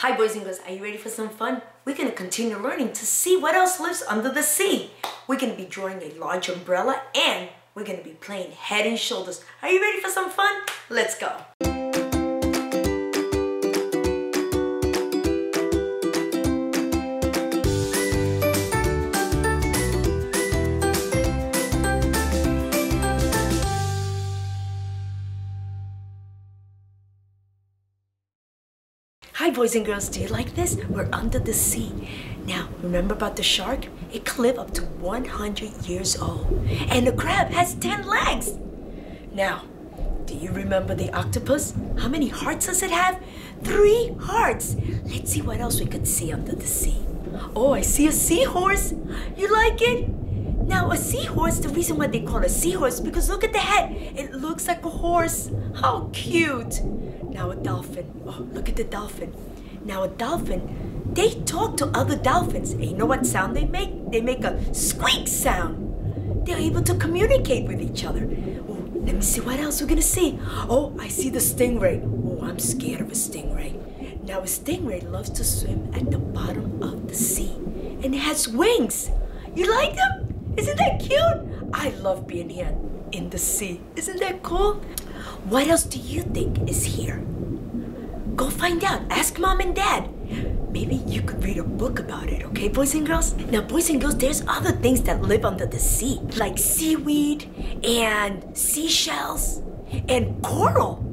Hi boys and girls, are you ready for some fun? We're gonna continue learning to see what else lives under the sea. We're gonna be drawing a large umbrella and we're gonna be playing head and shoulders. Are you ready for some fun? Let's go. Boys and girls, do you like this? We're under the sea. Now, remember about the shark? It can live up to 100 years old. And the crab has 10 legs. Now, do you remember the octopus? How many hearts does it have? Three hearts. Let's see what else we could see under the sea. Oh, I see a seahorse. You like it? Now, a seahorse, the reason why they call it a seahorse, because look at the head. It looks like a horse. How cute. Now a dolphin. Oh, look at the dolphin. Now a dolphin, they talk to other dolphins. And you know what sound they make? They make a squeak sound. They're able to communicate with each other. Oh, let me see what else we're gonna see. Oh, I see the stingray. Oh, I'm scared of a stingray. Now a stingray loves to swim at the bottom of the sea. And it has wings. You like them? Isn't that cute? I love being here in the sea. Isn't that cool? What else do you think is here? Go find out. Ask mom and dad. Maybe you could read a book about it, okay, boys and girls? Now, boys and girls, there's other things that live under the sea, like seaweed and seashells and coral.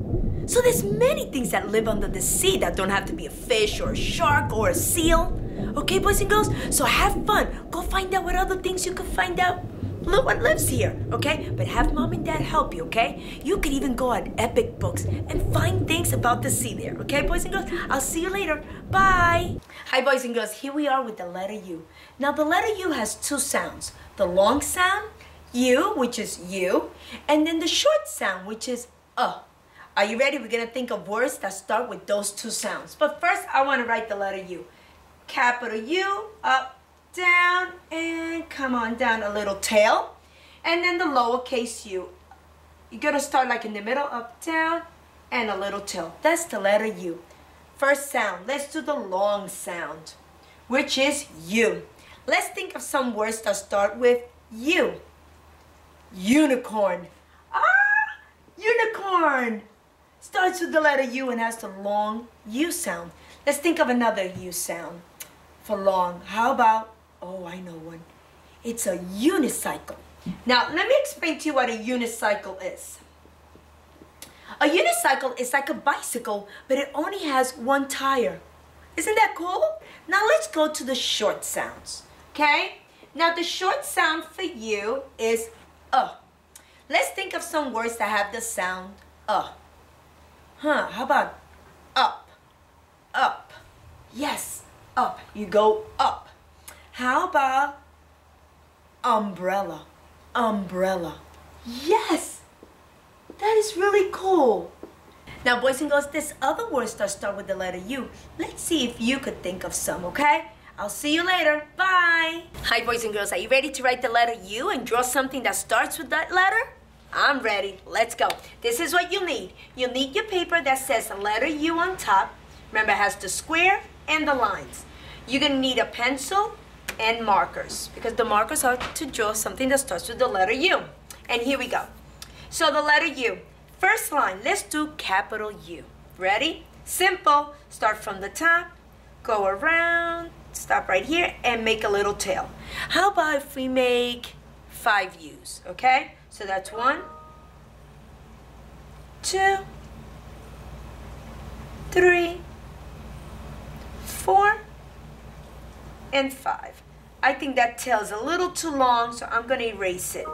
So there's many things that live under the sea that don't have to be a fish or a shark or a seal. Okay, boys and girls? So have fun. Go find out what other things you can find out. Look what lives here, okay? But have mom and dad help you, okay? You could even go on Epic Books and find things about the sea there, okay, boys and girls? I'll see you later. Bye. Hi, boys and girls. Here we are with the letter U. Now, the letter U has two sounds. The long sound, U, which is you, and then the short sound, which is uh. Are you ready? We're gonna think of words that start with those two sounds. But first, I wanna write the letter U. Capital U, up, down, and come on down a little tail. And then the lowercase u. You're gonna start like in the middle, up, down, and a little tail. That's the letter U. First sound, let's do the long sound, which is U. Let's think of some words that start with U. Unicorn. Ah, unicorn. Starts with the letter U and has the long U sound. Let's think of another U sound for long. How about Oh, I know one. It's a unicycle. Now, let me explain to you what a unicycle is. A unicycle is like a bicycle, but it only has one tire. Isn't that cool? Now let's go to the short sounds, okay? Now the short sound for you is uh. Let's think of some words that have the sound uh. Huh, how about up, up. Yes, up. You go up. How about umbrella? Umbrella. Yes! That is really cool. Now, boys and girls, this other word starts start with the letter U. Let's see if you could think of some, okay? I'll see you later. Bye. Hi, boys and girls. Are you ready to write the letter U and draw something that starts with that letter? I'm ready. Let's go. This is what you need. You'll need your paper that says the letter U on top. Remember, it has the square and the lines. You're going to need a pencil, and markers because the markers are to draw something that starts with the letter U. And here we go. So the letter U. First line, let's do capital U. Ready? Simple. Start from the top, go around, stop right here, and make a little tail. How about if we make five U's, okay? So that's one, two, three, four, and five. I think that tail's a little too long, so I'm gonna erase it.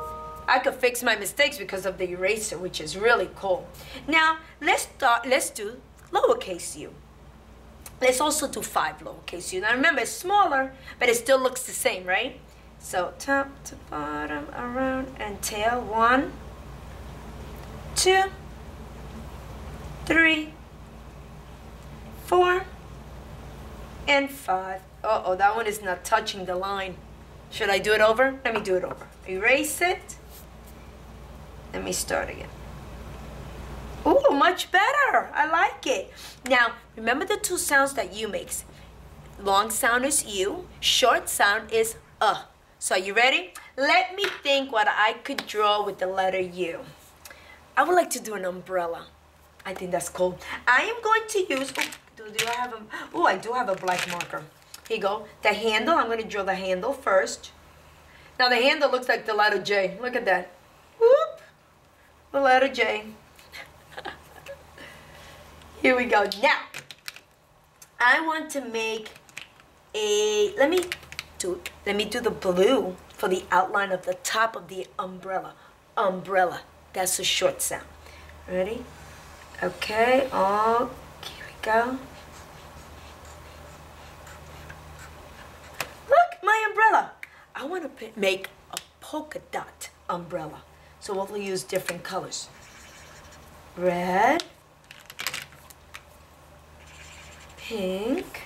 I could fix my mistakes because of the eraser, which is really cool. Now, let's start, let's do lowercase u. Let's also do five lowercase u. Now remember, it's smaller, but it still looks the same, right? So top to bottom, around, and tail. One, two, three, four, and five. Uh-oh, that one is not touching the line. Should I do it over? Let me do it over. Erase it. Let me start again. Ooh, much better. I like it. Now, remember the two sounds that you makes. Long sound is U, short sound is uh. So are you ready? Let me think what I could draw with the letter U. I would like to do an umbrella. I think that's cool. I am going to use, oh, do, do I have a, oh, I do have a black marker. Here you go. The handle, I'm going to draw the handle first. Now the handle looks like the letter J. Look at that. Whoop. The letter J. Here we go. Now, I want to make a, let me do, let me do the blue for the outline of the top of the umbrella. Umbrella. That's a short sound. Ready? Okay. Oh, here we go. Look, my umbrella. I want to make a polka dot umbrella. So we'll use different colors. Red. Pink.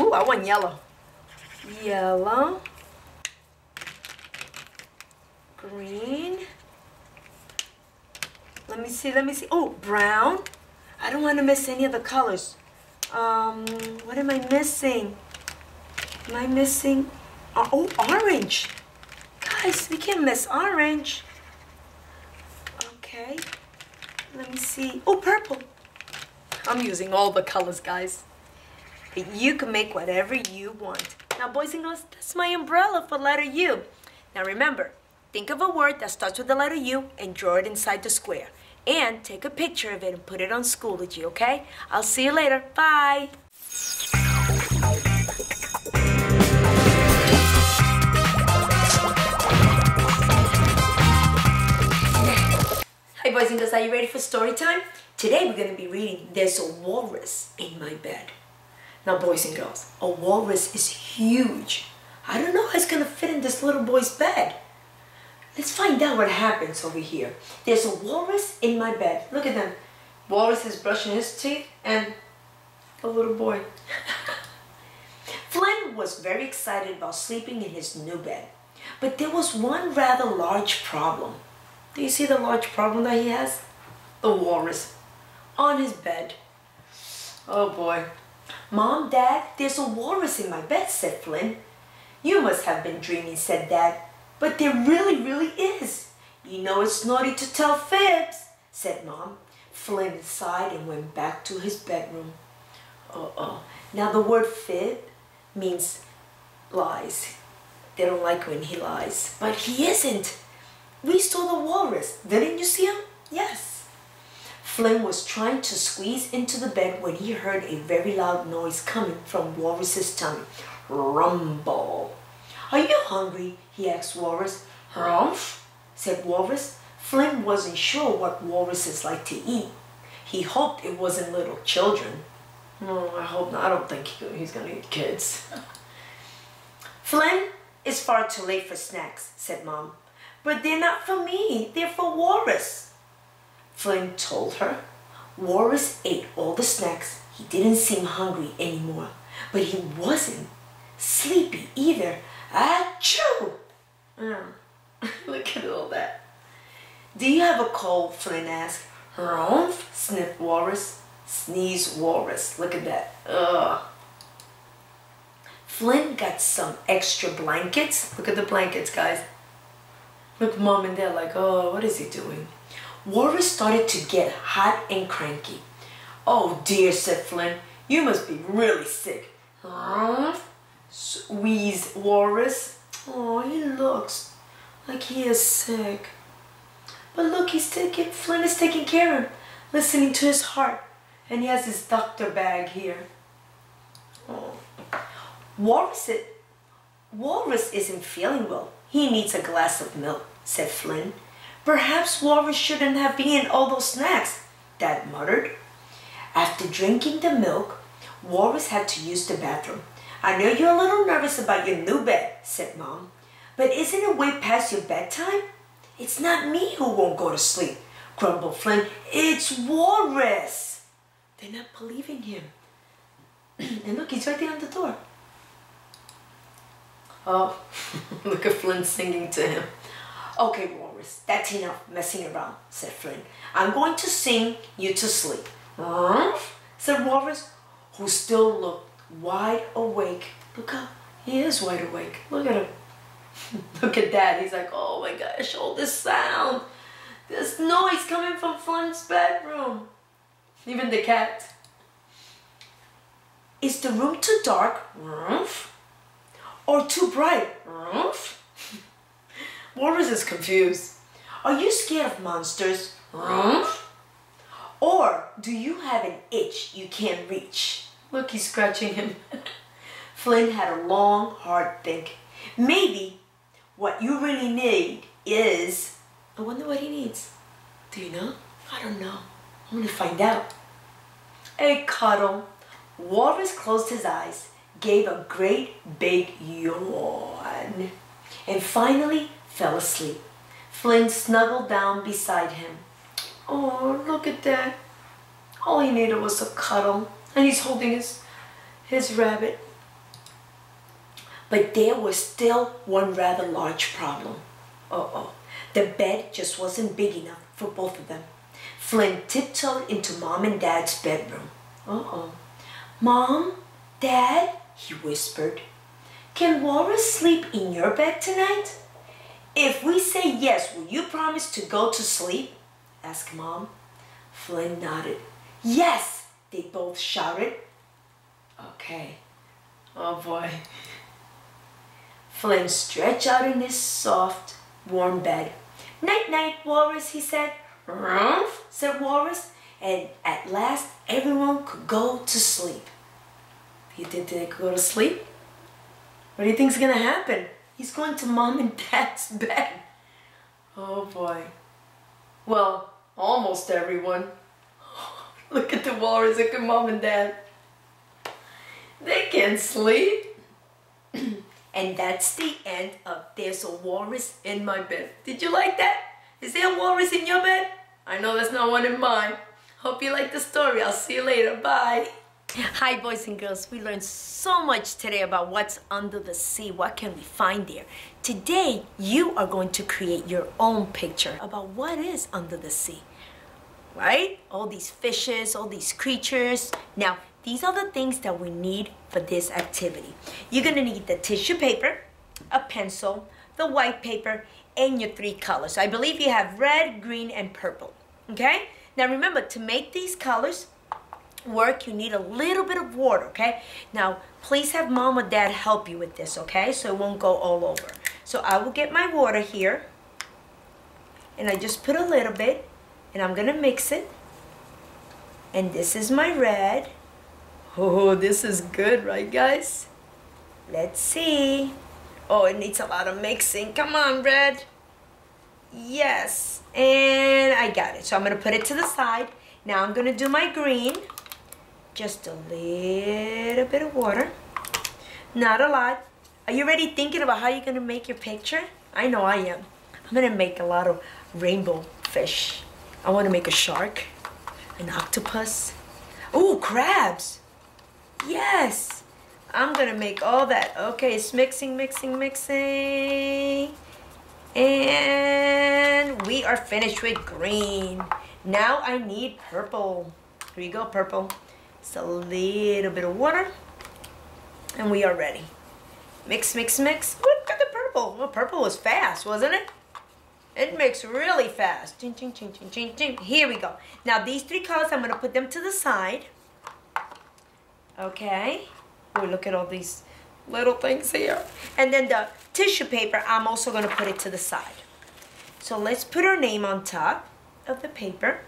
Ooh, I want yellow. Yellow. Green. Let me see, let me see. Oh, brown. I don't want to miss any of the colors. Um, what am I missing? Am I missing? Uh, oh, orange. Guys, we can't miss orange. Okay. Let me see. Oh, purple. I'm using all the colors, guys. But you can make whatever you want. Now, boys and girls, that's my umbrella for letter U. Now, remember, think of a word that starts with the letter U and draw it inside the square. And take a picture of it and put it on Schoology, okay? I'll see you later. Bye. Boys and girls, are you ready for story time? Today we're going to be reading There's a Walrus in My Bed. Now boys and girls, a walrus is huge. I don't know how it's going to fit in this little boy's bed. Let's find out what happens over here. There's a walrus in my bed. Look at them. Walrus is brushing his teeth and a little boy. Flynn was very excited about sleeping in his new bed. But there was one rather large problem. Do you see the large problem that he has? The walrus on his bed. Oh boy. Mom, Dad, there's a walrus in my bed, said Flynn. You must have been dreaming, said Dad. But there really, really is. You know it's naughty to tell fibs, said Mom. Flynn sighed and went back to his bedroom. Uh-oh. Now the word fib means lies. They don't like when he lies. But he isn't. We saw the walrus. Didn't you see him? Yes. Flynn was trying to squeeze into the bed when he heard a very loud noise coming from Walrus's tummy. Rumble. Are you hungry? he asked Walrus. Humph, said Walrus. Flynn wasn't sure what walruses like to eat. He hoped it wasn't little children. Oh, I hope not. I don't think he's going to eat kids. Flynn, it's far too late for snacks, said Mom. But they're not for me. They're for Walrus. Flynn told her. Walrus ate all the snacks. He didn't seem hungry anymore. But he wasn't sleepy either. Achoo! Mm. Look at all that. Do you have a cold? Flynn asked. Humph, sniffed Walrus. Sneeze Walrus. Look at that. Ugh. Flynn got some extra blankets. Look at the blankets, guys. Look, mom and dad like, oh, what is he doing? Walrus started to get hot and cranky. Oh dear, said Flynn. You must be really sick. Huh? wheezed Walrus. Oh, he looks like he is sick. But look, he's taking, Flynn is taking care of him, listening to his heart. And he has his doctor bag here. Oh. Walrus, it, Walrus isn't feeling well. He needs a glass of milk, said Flynn. Perhaps Walrus shouldn't have eaten all those snacks, Dad muttered. After drinking the milk, Walrus had to use the bathroom. I know you're a little nervous about your new bed, said Mom. But isn't it way past your bedtime? It's not me who won't go to sleep, grumbled Flynn. It's Walrus. They're not believing him. and look, he's right there on the door. Oh, look at Flynn singing to him. Okay, Walrus, that's enough messing around, said Flynn. I'm going to sing you to sleep. Huh? said Walrus, who still looked wide awake. Look up, he is wide awake. Look at him. Look at that. He's like, oh my gosh, all this sound. This noise coming from Flynn's bedroom. Even the cat. Is the room too dark? Or too bright? Walrus is confused. Are you scared of monsters? Or do you have an itch you can't reach? Look, he's scratching him. Flynn had a long, hard think. Maybe what you really need is... I wonder what he needs. Do you know? I don't know. I'm gonna find out. A cuddle. Walrus closed his eyes, gave a great big yawn, and finally fell asleep. Flynn snuggled down beside him. Oh, look at that. All he needed was a cuddle, and he's holding his, his rabbit. But there was still one rather large problem. Uh-oh. The bed just wasn't big enough for both of them. Flynn tiptoed into Mom and Dad's bedroom. Uh-oh. Mom? Dad? He whispered. Can Walrus sleep in your bed tonight? If we say yes, will you promise to go to sleep? asked Mom. Flynn nodded. Yes, they both shouted. Okay. Oh boy. Flynn stretched out in his soft, warm bed. Night, night, Walrus, he said. Rumph, said Walrus, and at last everyone could go to sleep. You think they could go to sleep? What do you think's gonna happen? He's going to mom and dad's bed. Oh boy. Well, almost everyone. Look at the walrus, look at mom and dad. They can't sleep. and that's the end of There's a Walrus in My Bed. Did you like that? Is there a walrus in your bed? I know there's not one in mine. Hope you like the story. I'll see you later. Bye. Hi boys and girls, we learned so much today about what's under the sea, what can we find there. Today, you are going to create your own picture about what is under the sea, right? All these fishes, all these creatures. Now, these are the things that we need for this activity. You're gonna need the tissue paper, a pencil, the white paper, and your three colors. I believe you have red, green, and purple, okay? Now remember, to make these colors, work, you need a little bit of water, okay? Now, please have mom or dad help you with this, okay? So it won't go all over. So I will get my water here, and I just put a little bit, and I'm gonna mix it. And this is my red. Oh, this is good, right guys? Let's see. Oh, it needs a lot of mixing. Come on, red. Yes, and I got it. So I'm gonna put it to the side. Now I'm gonna do my green just a little bit of water. Not a lot. Are you already thinking about how you're going to make your picture? I know I am. I'm going to make a lot of rainbow fish. I want to make a shark, an octopus. Oh, crabs. Yes. I'm going to make all that. Okay, it's mixing, mixing, mixing. And we are finished with green. Now I need purple. Here you go, purple. Just a little bit of water. And we are ready. Mix, mix, mix. Look at the purple. Well, purple was fast, wasn't it? It mixed really fast. Ching, ching, ching, ching, ching, ching. Here we go. Now these three colors, I'm going to put them to the side. Okay. Oh, look at all these little things here. And then the tissue paper, I'm also going to put it to the side. So let's put our name on top of the paper.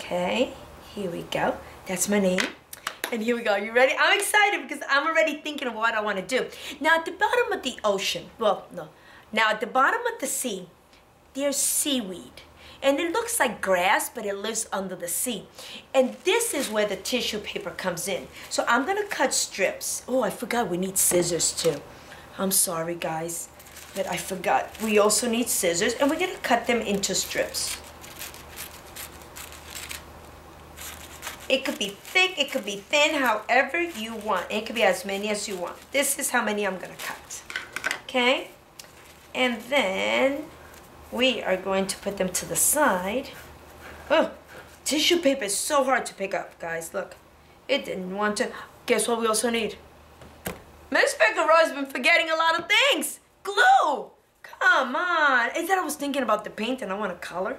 Okay, here we go. That's my name. And here we go. You ready? I'm excited because I'm already thinking of what I want to do. Now, at the bottom of the ocean, well, no. Now, at the bottom of the sea, there's seaweed. And it looks like grass, but it lives under the sea. And this is where the tissue paper comes in. So I'm going to cut strips. Oh, I forgot we need scissors too. I'm sorry, guys, but I forgot. We also need scissors, and we're going to cut them into strips. It could be thick, it could be thin, however you want. It could be as many as you want. This is how many I'm gonna cut. Okay? And then we are going to put them to the side. Oh, tissue paper is so hard to pick up, guys. Look, it didn't want to. Guess what we also need? Miss Figueroa's been forgetting a lot of things. Glue. Come on. Is that I was thinking about the paint and I want to color?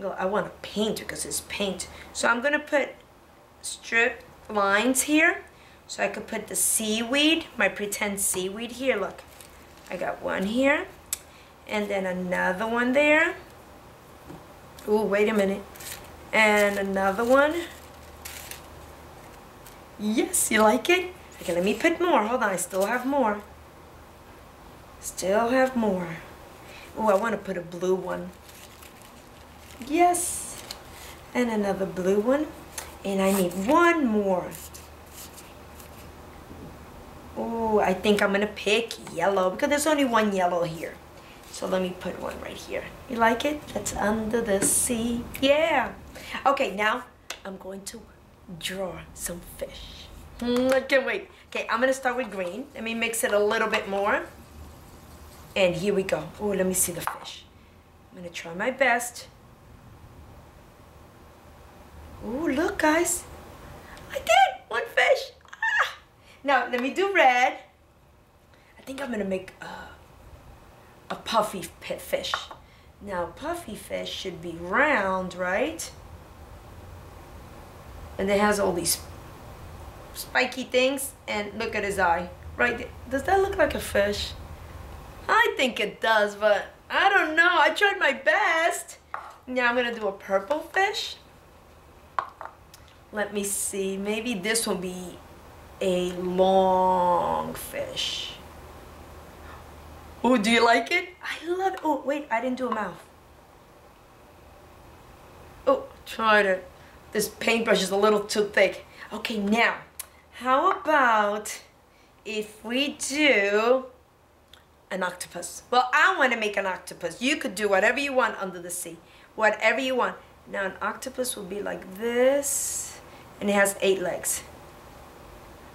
Well, I want to paint because it's paint. So I'm going to put strip lines here. So I could put the seaweed, my pretend seaweed here. Look, I got one here. And then another one there. Oh, wait a minute. And another one. Yes, you like it? Okay, let me put more. Hold on, I still have more. Still have more. Oh, I want to put a blue one. Yes. And another blue one. And I need one more. Oh, I think I'm going to pick yellow because there's only one yellow here. So let me put one right here. You like it? That's under the sea. Yeah. Okay, now I'm going to draw some fish. Mm, I can't wait. Okay, I'm gonna start with green. Let me mix it a little bit more. And here we go. Oh, let me see the fish. I'm gonna try my best. Oh, look guys. I did one fish. Ah. Now, let me do red. I think I'm gonna make a, a puffy fish. Now, puffy fish should be round, right? And it has all these spiky things and look at his eye right. Does that look like a fish? I think it does, but I don't know. I tried my best. Now I'm gonna do a purple fish. Let me see. Maybe this will be a long fish. Oh, do you like it? I love it. Oh, wait, I didn't do a mouth. Oh, try to, This paintbrush is a little too thick. Okay, now how about if we do an octopus? Well, I want to make an octopus. You could do whatever you want under the sea. Whatever you want. Now, an octopus will be like this. And it has eight legs.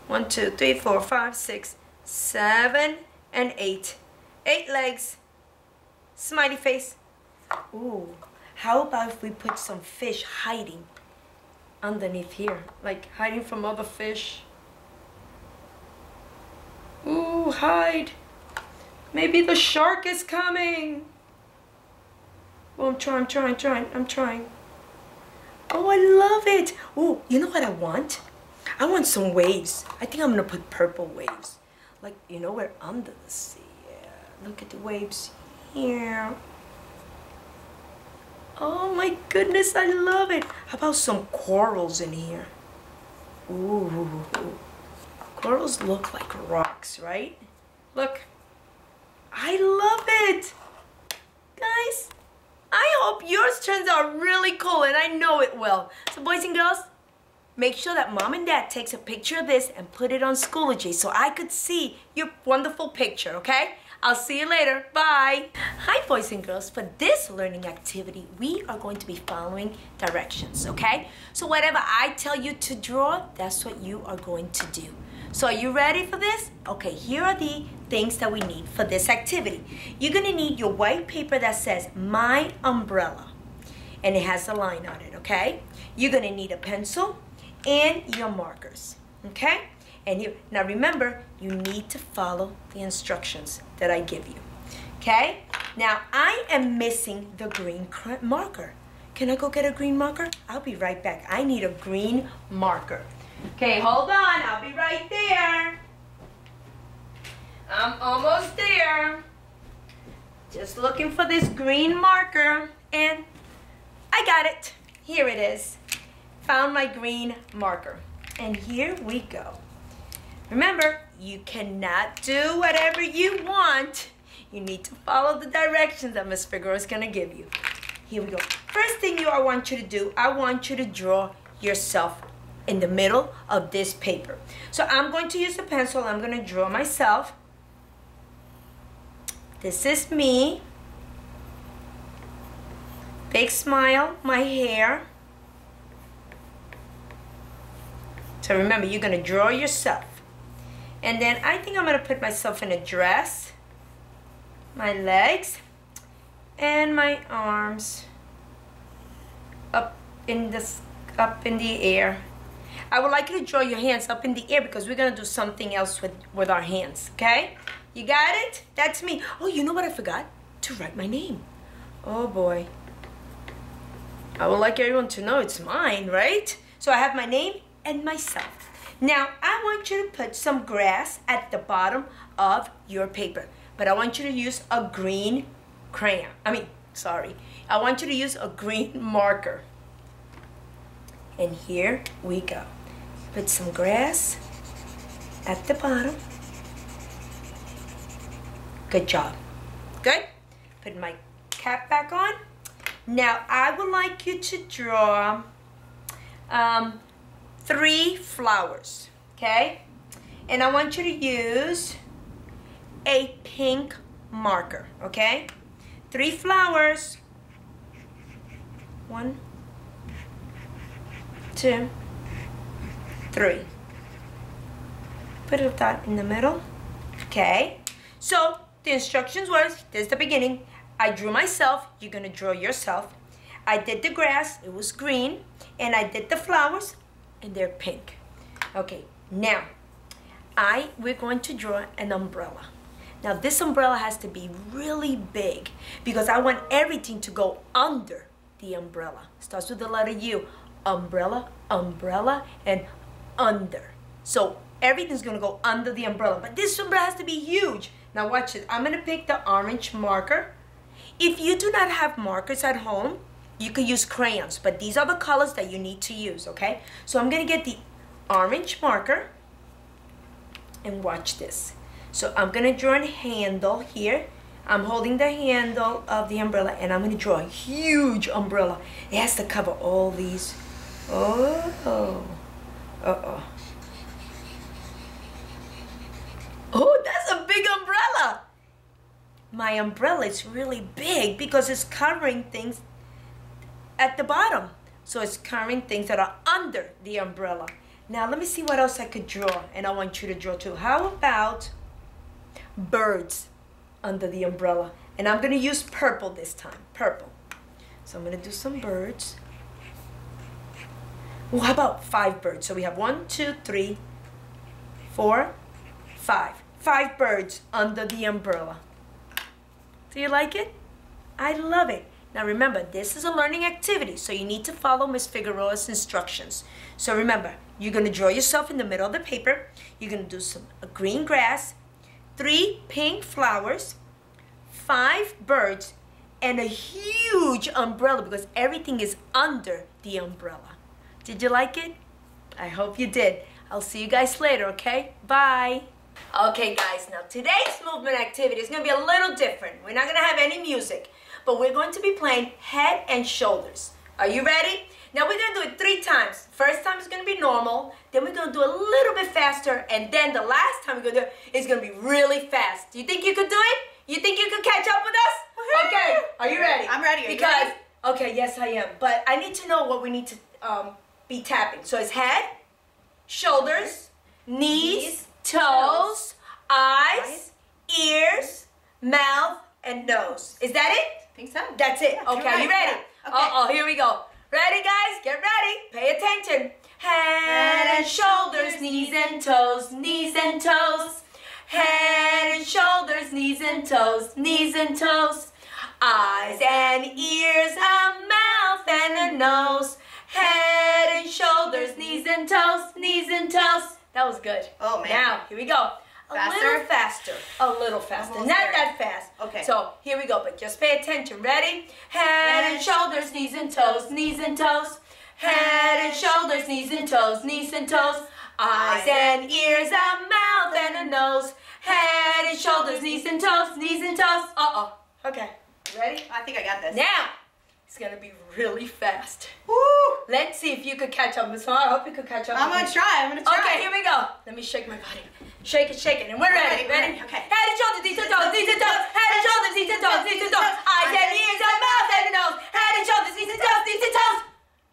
One, two, three, four, five, six, seven, and eight. Eight legs. Smiley face. Ooh. How about if we put some fish hiding underneath here? Like hiding from other fish. Ooh, hide. Maybe the shark is coming. Oh, I'm trying, I'm trying, I'm trying, I'm trying. Oh, I love it. Oh, you know what I want? I want some waves. I think I'm gonna put purple waves. Like, you know, we're under the sea. Yeah. Look at the waves here. Oh my goodness, I love it. How about some corals in here? Ooh. Corals look like rocks, right? Look. I love it. Guys, I hope yours turns out really cool and I know it will. So boys and girls, make sure that mom and dad takes a picture of this and put it on Schoology so I could see your wonderful picture, okay? I'll see you later. Bye. Hi, boys and girls. For this learning activity, we are going to be following directions, okay? So whatever I tell you to draw, that's what you are going to do. So are you ready for this? Okay, here are the things that we need for this activity. You're gonna need your white paper that says my umbrella and it has a line on it, okay? You're gonna need a pencil and your markers, okay? And you, now remember, you need to follow the instructions that I give you, okay? Now I am missing the green marker. Can I go get a green marker? I'll be right back. I need a green marker. Okay, hold on. I'll be right there. I'm almost there. Just looking for this green marker. And I got it. Here it is. Found my green marker. And here we go. Remember, you cannot do whatever you want. You need to follow the directions that Miss Figueroa is going to give you. Here we go. First thing you I want you to do, I want you to draw yourself in the middle of this paper. So I'm going to use a pencil. I'm going to draw myself. This is me. Big smile, my hair. So remember, you're gonna draw yourself. And then I think I'm gonna put myself in a dress, my legs, and my arms up in the up in the air. I would like you to draw your hands up in the air because we're gonna do something else with with our hands. Okay? You got it? That's me. Oh, you know what I forgot? To write my name. Oh boy. I would like everyone to know it's mine, right? So I have my name and myself. Now, I want you to put some grass at the bottom of your paper. But I want you to use a green crayon. I mean, sorry. I want you to use a green marker. And here we go. Put some grass at the bottom. Good job. Good. Put my cap back on. Now I would like you to draw um, three flowers, okay? And I want you to use a pink marker, okay? Three flowers. One, two, three. Put a dot in the middle. Okay. So the instructions was, this is the beginning. I drew myself, you're gonna draw yourself. I did the grass, it was green, and I did the flowers, and they're pink. Okay, now, I, we're going to draw an umbrella. Now this umbrella has to be really big because I want everything to go under the umbrella. Starts with the letter U. Umbrella, umbrella, and under. So everything's gonna go under the umbrella. But this umbrella has to be huge. Now watch it. I'm gonna pick the orange marker. If you do not have markers at home, you could use crayons, but these are the colors that you need to use, okay? So I'm gonna get the orange marker and watch this. So I'm gonna draw a handle here. I'm holding the handle of the umbrella and I'm gonna draw a huge umbrella. It has to cover all these. Oh, uh-oh. Oh, that's a big umbrella. My umbrella is really big because it's covering things at the bottom. So it's covering things that are under the umbrella. Now let me see what else I could draw and I want you to draw too. How about birds under the umbrella? And I'm gonna use purple this time, purple. So I'm gonna do some birds. Well, how about five birds? So we have one, two, three, four, five. Five birds under the umbrella. Do you like it? I love it. Now remember, this is a learning activity, so you need to follow Miss Figueroa's instructions. So remember, you're gonna draw yourself in the middle of the paper. You're gonna do some green grass, three pink flowers, five birds, and a huge umbrella because everything is under the umbrella. Did you like it? I hope you did. I'll see you guys later, okay? Bye. Okay guys, now today's movement activity is gonna be a little different. We're not gonna have any music but we're going to be playing head and shoulders. Are you ready? Now we're gonna do it three times. First time is gonna be normal, then we're gonna do a little bit faster, and then the last time we're gonna do it is gonna be really fast. Do you think you could do it? You think you could catch up with us? Okay, are you ready? I'm ready. Are because, ready? okay, yes I am. But I need to know what we need to um, be tapping. So it's head, shoulders, knees, knees toes, toes, eyes, ears, mouth, and nose. Is that it? think so. That's it. Yeah, okay, right. you ready? Yeah. Okay. Uh-oh, here we go. Ready, guys? Get ready. Pay attention. Head and shoulders, knees and toes, knees and toes. Head and shoulders, knees and toes, knees and toes. Eyes and ears, a mouth and a nose. Head and shoulders, knees and toes, knees and toes. That was good. Oh, man. Now, here we go. Faster? A little faster. A little faster. Almost Not there. that fast. Okay. So here we go, but just pay attention. Ready? Head and shoulders, knees and toes, knees and toes. Head and shoulders, knees and toes, knees and toes. Eyes and ears, a mouth and a nose. Head and shoulders, knees and toes, knees and toes. Uh-oh. Okay. Ready? I think I got this. Now, it's gonna be really fast. Woo! Let's see if you could catch up, Miss I hope you could catch up. I'm gonna me. try. I'm gonna try. Okay, here we go. Let me shake my body. Shake it, shake it, and we're ready. Ready? Okay. Head and shoulders, knees and toes, knees and toes. Head and shoulders, knees and toes, knees and toes. Eyes and ears and mouth and nose. Head and shoulders, knees and toes, knees and toes.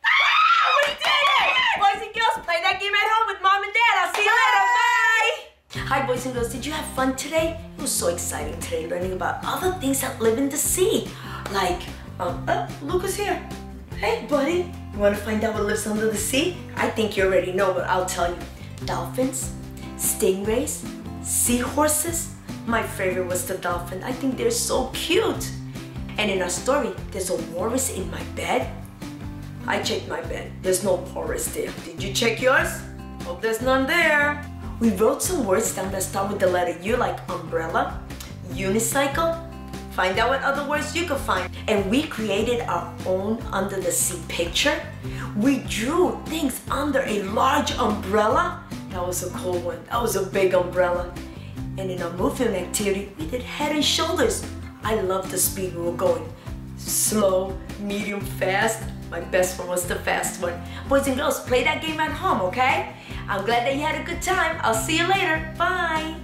Ah! We did it! Boys and girls, play that game at home with mom. And dad. I'll see you later. Bye. Hi boys and girls, did you have fun today? It was so exciting today learning about other things that live in the sea. Like, oh, uh, Lucas here. Hey buddy, you wanna find out what lives under the sea? I think you already know, but I'll tell you. Dolphins, stingrays, seahorses. My favorite was the dolphin. I think they're so cute. And in our story, there's a walrus in my bed. I checked my bed. There's no walrus there. Did you check yours? Hope there's none there. We wrote some words down that start with the letter U like umbrella, unicycle. Find out what other words you could find. And we created our own under the sea picture. We drew things under a large umbrella. That was a cool one. That was a big umbrella. And in our movement activity, we did head and shoulders. I love the speed we were going. Slow, medium, fast. My best one was the fast one. Boys and girls, play that game at home, okay? I'm glad that you had a good time. I'll see you later. Bye.